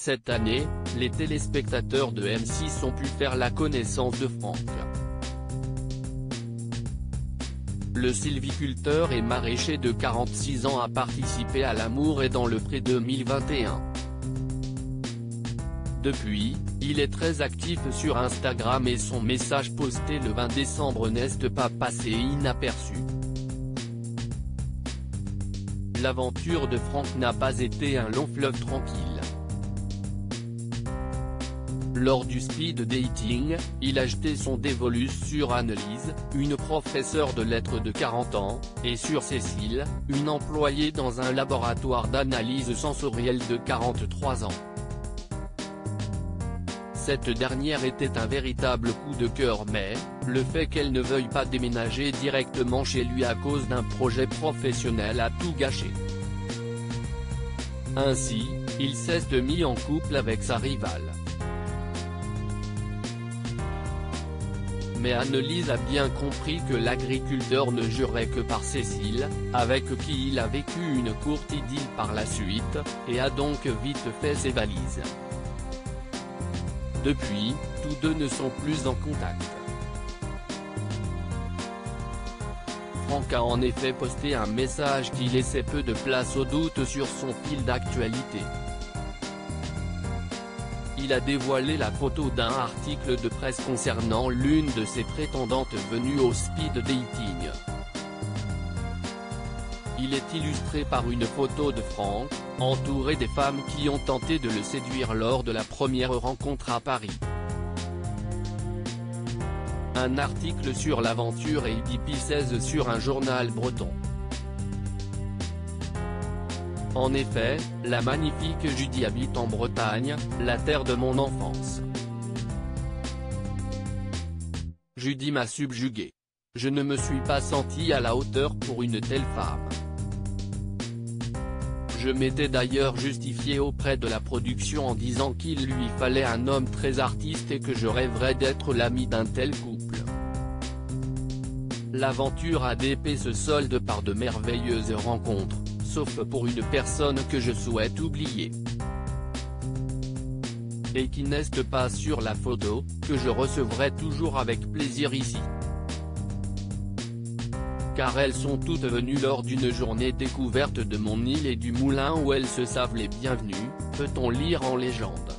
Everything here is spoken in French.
Cette année, les téléspectateurs de M6 ont pu faire la connaissance de Franck. Le sylviculteur et maraîcher de 46 ans a participé à L'amour et dans le pré 2021. Depuis, il est très actif sur Instagram et son message posté le 20 décembre n'est pas passé inaperçu. L'aventure de Franck n'a pas été un long fleuve tranquille. Lors du speed dating, il a jeté son dévolu sur Annelise, une professeure de lettres de 40 ans, et sur Cécile, une employée dans un laboratoire d'analyse sensorielle de 43 ans. Cette dernière était un véritable coup de cœur mais, le fait qu'elle ne veuille pas déménager directement chez lui à cause d'un projet professionnel a tout gâché. Ainsi, il s'est mis en couple avec sa rivale. Mais Annelise a bien compris que l'agriculteur ne jurait que par Cécile, avec qui il a vécu une courte idylle par la suite, et a donc vite fait ses valises. Depuis, tous deux ne sont plus en contact. Franck a en effet posté un message qui laissait peu de place au doute sur son fil d'actualité. Il a dévoilé la photo d'un article de presse concernant l'une de ses prétendantes venues au speed dating. Il est illustré par une photo de Franck, entouré des femmes qui ont tenté de le séduire lors de la première rencontre à Paris. Un article sur l'aventure et Edipi 16 sur un journal breton. En effet, la magnifique Judy habite en Bretagne, la terre de mon enfance. Judy m'a subjugué. Je ne me suis pas senti à la hauteur pour une telle femme. Je m'étais d'ailleurs justifié auprès de la production en disant qu'il lui fallait un homme très artiste et que je rêverais d'être l'ami d'un tel couple. L'aventure ADP se solde par de merveilleuses rencontres, sauf pour une personne que je souhaite oublier. Et qui n'est pas sur la photo, que je recevrai toujours avec plaisir ici car elles sont toutes venues lors d'une journée découverte de mon île et du moulin où elles se savent les bienvenues, peut-on lire en légende.